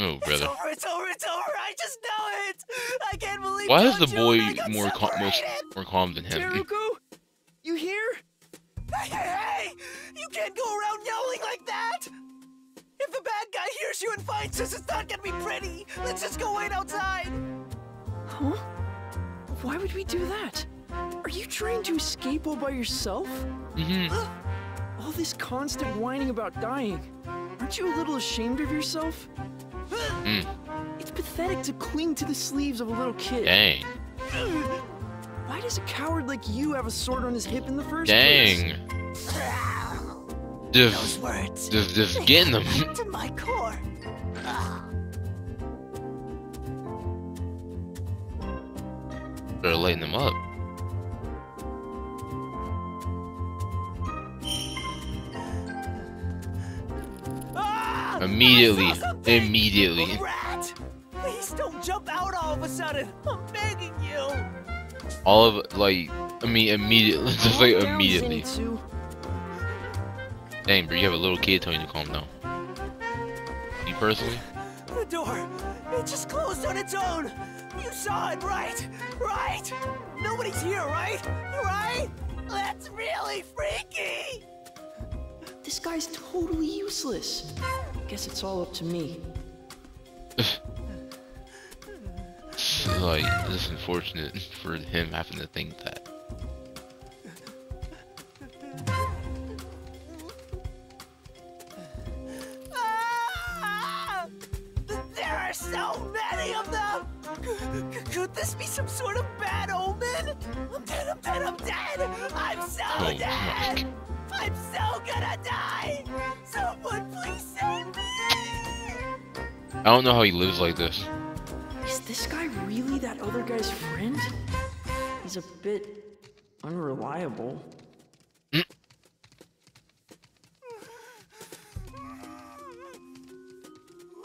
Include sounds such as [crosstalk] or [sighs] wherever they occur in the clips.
Oh, It's over, it's over, it's over. I just know it. I can't believe Why is the boy and I got more cal- most more calm than him? Teruko, you here? Hey, hey, hey! You can't go around yelling like that! If the bad guy hears you and finds us, it's not gonna be pretty! Let's just go wait outside! Huh? Why would we do that? Are you trying to escape all by yourself? Mm-hmm. All this constant whining about dying. Aren't you a little ashamed of yourself? Mm. It's pathetic to cling to the sleeves of a little kid. Dang. Why does a coward like you have a sword on his hip in the first Dang. place? Just, Those words. just, just getting them. To my core. Ah, Better lighten them up. ah, Immediately. I saw something. Immediately. Rat! Please don't jump out all of a sudden. I'm begging you. All of like, I mean, immediately. [laughs] Just like immediately. Dang, bro, you have a little kid telling you to calm down. Me personally? The door, it just closed on its own. You saw it, right? Right? Nobody's here, right? Right? That's really freaky. This guy's totally useless. I guess it's all up to me. [laughs] like, it's unfortunate for him having to think that. I don't know how he lives like this. Is this guy really that other guy's friend? He's a bit unreliable. [clears throat]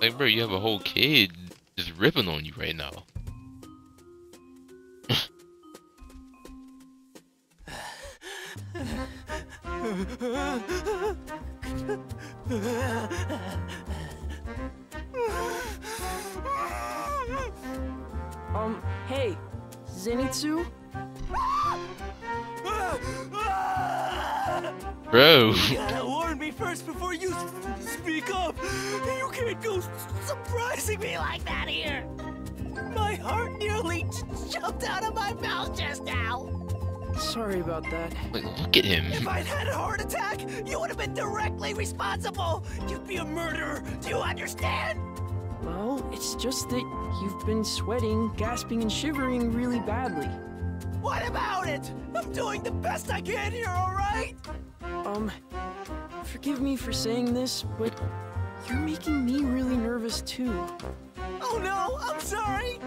Like, bro, you have a whole kid just ripping on you right now. [laughs] Um, hey, Zenitsu? Bro, You gotta warn me first before you speak up. You can't go surprising me like that here. My heart nearly j- jumped out of my mouth just now. Sorry about that. like, look at him. If I'd had a heart attack, you would have been directly responsible. You'd be a murderer. Do you understand? Well, it's just that you've been sweating, gasping, and shivering really badly. What about it? I'm doing the best I can here, all right? Um, forgive me for saying this, but you're making me really nervous too. Oh no, I'm sorry.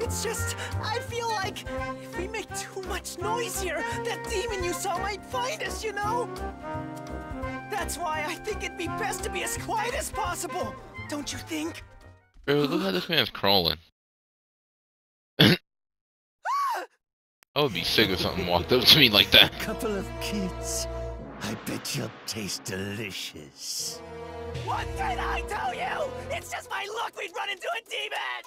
It's just, I feel like if we make too much noise here, that demon you saw might find us, you know? That's why I think it'd be best to be as quiet as possible. Don't you think? Bro, look how this man's crawling. [gasps] I would be sick if something walked up to me like that. A Couple of kids. I bet you'll taste delicious. What did I tell you? It's just my luck we'd run into a demon!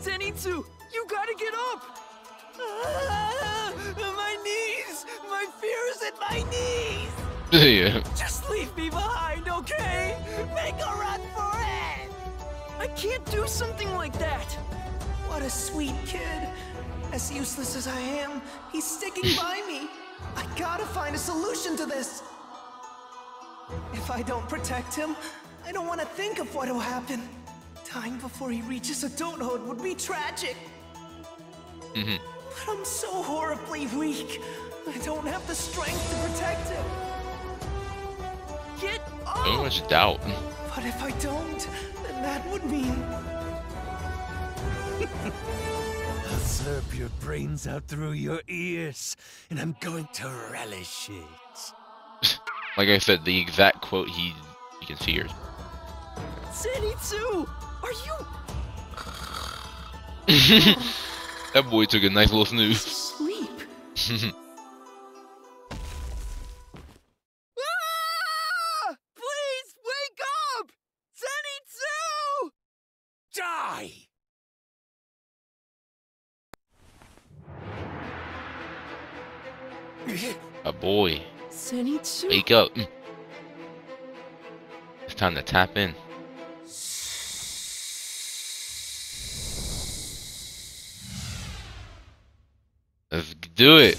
Zenitsu, you gotta get up! Ah, my knees! My fears and my knees! Yeah. Just leave me behind, okay? Make a run for it! I can't do something like that! What a sweet kid. As useless as I am, he's sticking by me. I gotta find a solution to this. If I don't protect him, I don't want to think of what will happen. Dying before he reaches adulthood would be tragic. hmm But I'm so horribly weak. I don't have the strength to protect him. Get So up! much doubt. But if I don't, then that would mean [laughs] I'll slurp your brains out through your ears, and I'm going to relish it. [laughs] Like I said, the exact quote he you can see here. Zenitsu! Are you [laughs] that boy took a nice little snooze. asleep? Wake up. Mm. It's time to tap in. Let's do it.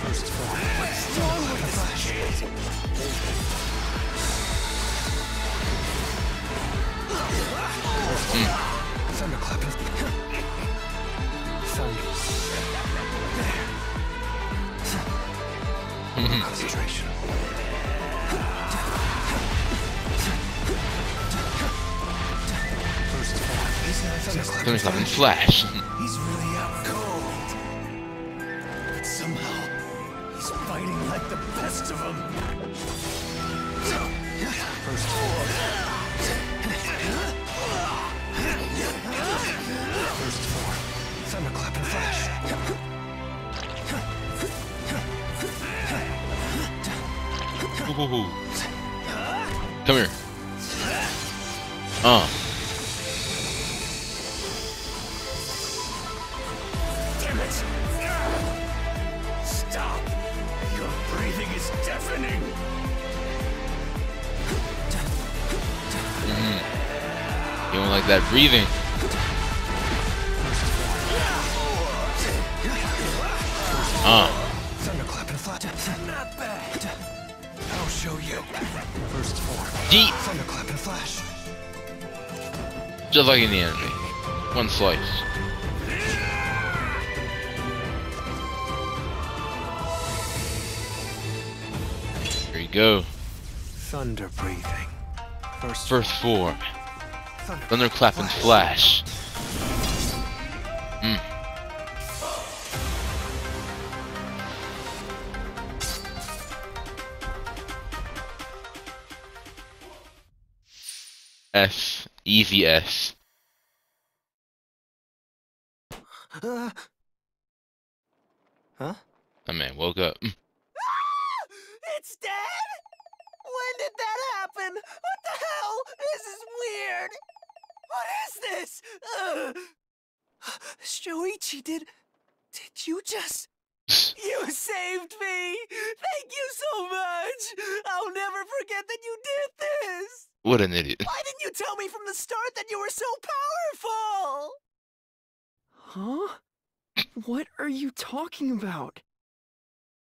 First [laughs] Concentration. First form. Thunderclap. Thunderclap Flash. He's really out cold. But somehow, he's fighting like the best of them. First. First. Thunderclap and Flash. Come here. Uh. Damn it! Stop! Your breathing is deafening! You don't like that breathing. Uh. Form. Deep. Thunderclap and Flash. Just like in the anime. One slice. Here you go. Thunder breathing. First, First form. Thunder. Thunderclap and Flash. Mm. S. Easy S. Uh, Huh? That man woke up. Mm. it's dead? When did that happen? What the hell? This is weird. What is this? Ugh. Shoichi, did did you just [laughs] You saved me. Thank you so much. I'll never forget that you did this. What an idiot. Why didn't you tell me from the start that you were so powerful? Huh? What are you talking about?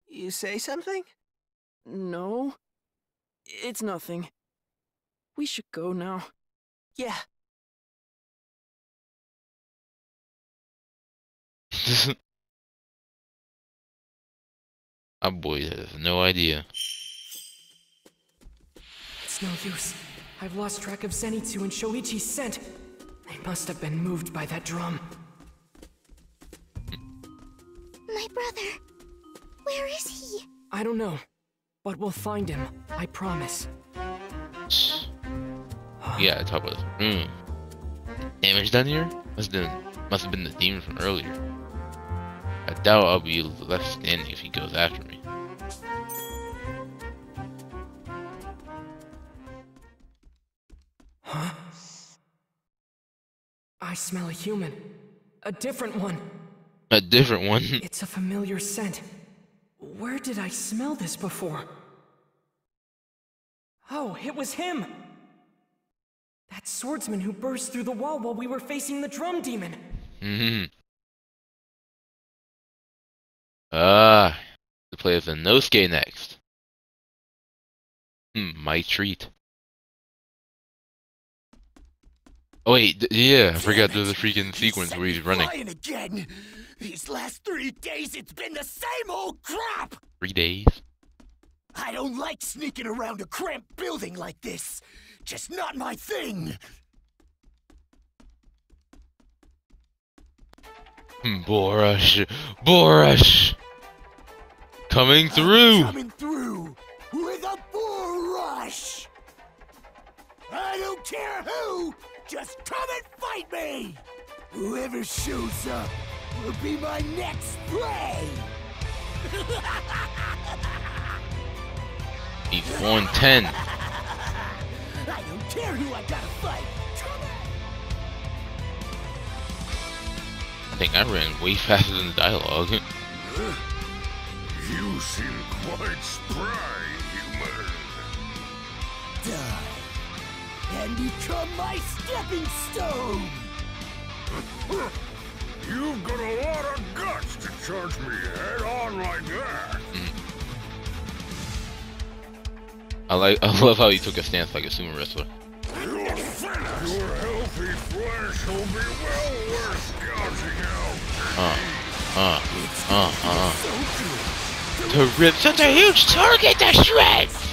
You say something? No. It's nothing. We should go now. Yeah. [laughs] Our boy has no idea. It's no use. I've lost track of Zenitsu and Shoichi's scent. They must have been moved by that drum. My brother. Where is he? I don't know, but we'll find him. I promise. [sighs] Yeah, top of this room. Damage done here? Must have been, must have been the demon from earlier. I doubt I'll be left standing if he goes after me. Smell a human. A different one. A different one. [laughs] It's a familiar scent. Where did I smell this before? Oh, it was him! That swordsman who burst through the wall while we were facing the drum demon. Mm-hmm. Ah, to play as Inosuke next. Hmm, my treat. Oh wait, yeah, I forgot there's a freaking sequence where he's running. Again. These last three days, it's been the same old crap. Three days? I don't like sneaking around a cramped building like this. Just not my thing. Hmm, Boar Rush! Borush! Coming through! Coming through with a Boar Rush. I don't care who. Just come and fight me. Whoever shows up will be my next prey. [laughs] He's 110. I don't care who I gotta fight. Come on. I think I ran way faster than the dialogue. You seem quite spry, And become my stepping stone! You've got a lot of guts to charge me head on like that. I like. [laughs] I love how he took a stance like a sumo wrestler. You're finished. Your healthy flesh will be well worth gouging out. Uh, uh, uh, uh. To rip such a huge target to shreds.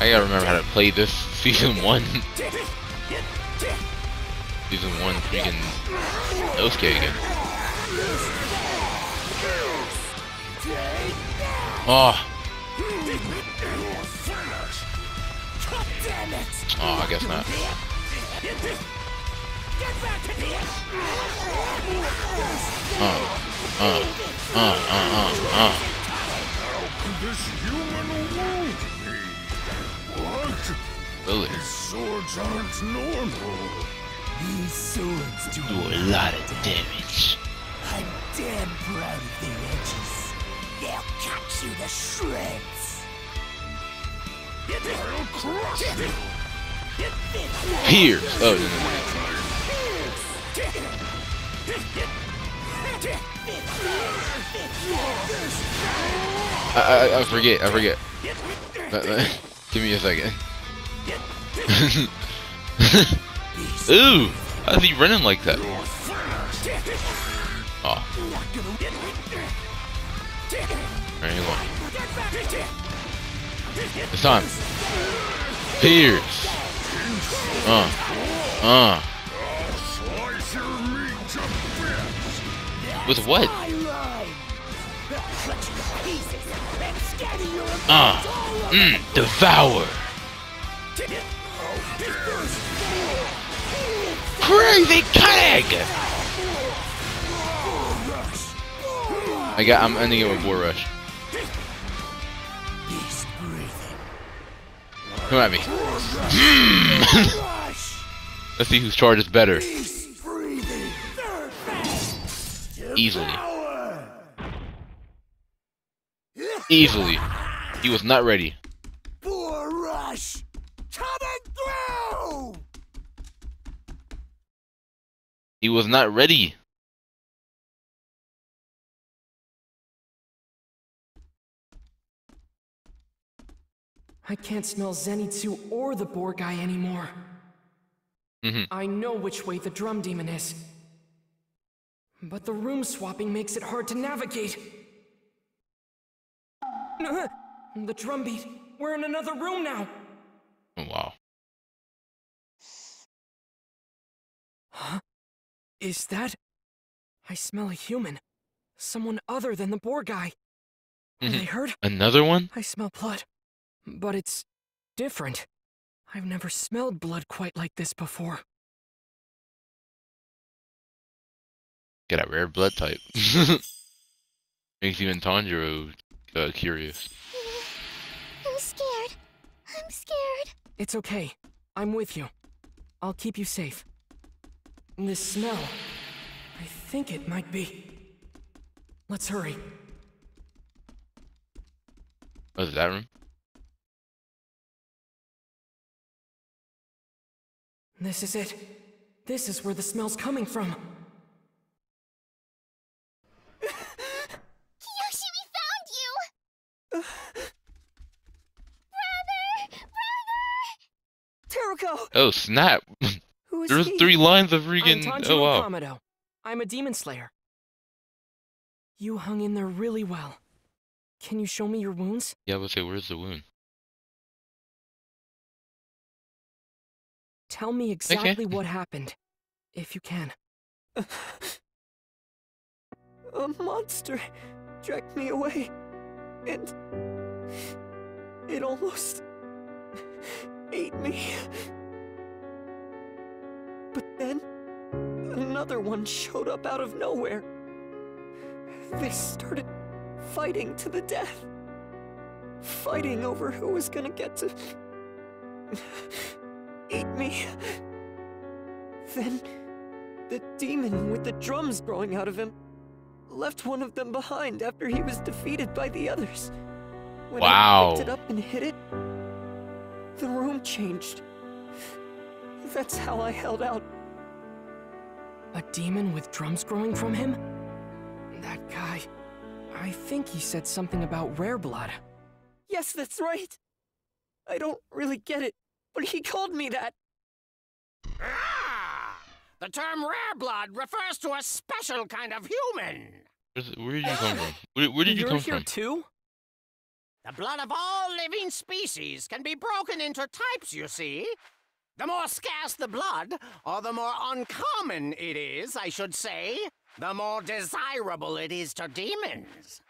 I gotta remember how to play this [laughs] season one. season one freaking Osuke again. Oh, oh, I guess not. Uh, uh, uh, uh, uh, This What? uh. Swords aren't normal. These swords do Do a lot of damage. I'm damn proud of their edges. They'll cut you to shreds. I'll crush you. Pierce. Oh. I, I, I forget. I forget. [laughs] Give me a second. [laughs] Ooh! How's he running like that? Oh. Alright, here we go. It's time. Pierce. Uh. Uh. With what? You Uh. Mm. Devour. Crazy cutting! I got. I'm ending it with Boar Rush. Come at me. Rush! Hmm. [laughs] Let's see whose charge is better. Easily. Easily. He was not ready. He was not ready. I can't smell Zenitsu or the boar guy anymore. Mhm. I know which way the drum demon is. But the room swapping makes it hard to navigate. [laughs] The drum beat. We're in another room now. Is that? I smell a human. Someone other than the boar guy. Are they hurt? Another one? I smell blood. But it's different. I've never smelled blood quite like this before. Got a rare blood type. [laughs] Makes even Tanjiro uh, curious. I'm scared. I'm scared. It's okay. I'm with you. I'll keep you safe. This smell. I think it might be. Let's hurry. Oh, is that room? This is it. This is where the smell's coming from. Yoshi, we found you! Brother! Brother! Teruko! Oh, snap! [laughs] Who is There's he? three lines of I'm freaking. Tanjiro Oh, wow. Kamado. I'm a demon slayer. You hung in there really well. Can you show me your wounds? Yeah, I would say, where's the wound? Tell me exactly what happened, if you can. [laughs] A monster dragged me away, and it almost ate me. Then another one showed up out of nowhere. They started fighting to the death. Fighting over who was gonna get to eat me. Then The demon with the drums growing out of him left one of them behind after he was defeated by the others. When I Wow. picked it up and hit it, the room changed. That's how I held out. A demon with drums growing from him? That guy. I think he said something about rare blood. Yes, that's right. I don't really get it, but he called me that. Ah! The term rare blood refers to a special kind of human. Where did you come from? [laughs] Where, where did you You're come here from? too? The blood of all living species can be broken into types, you see. The more scarce the blood, or the more uncommon it is, I should say, the more desirable it is to demons.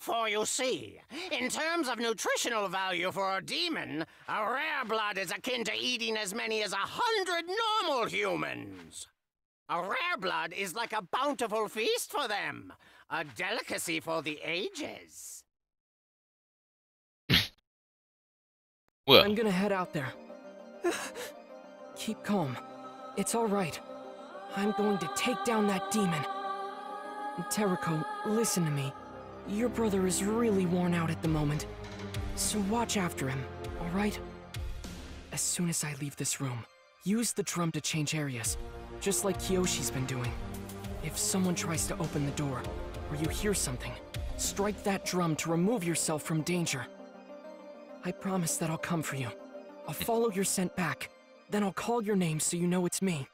For you see, in terms of nutritional value for a demon, a rare blood is akin to eating as many as a hundred normal humans. A rare blood is like a bountiful feast for them, a delicacy for the ages. Well, I'm gonna head out there. [sighs] Keep calm. It's all right. I'm going to take down that demon. Teruko, listen to me. Your brother is really worn out at the moment. So watch after him, all right? As soon as I leave this room, use the drum to change areas, just like Kiyoshi's been doing. If someone tries to open the door, or you hear something, strike that drum to remove yourself from danger. I promise that I'll come for you. I'll follow your scent back. Then I'll call your name so you know it's me.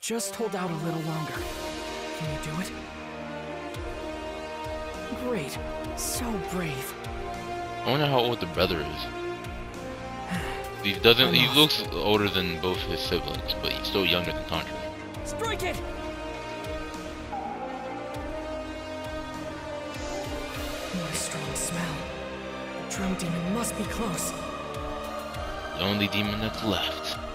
Just hold out a little longer. Can you do it? Great. So brave. I wonder how old the brother is. [sighs] He doesn't. He looks older than both his siblings, but he's still younger than Contra. Strike it! What a strong smell. The drum demon must be close. The only demon that's left.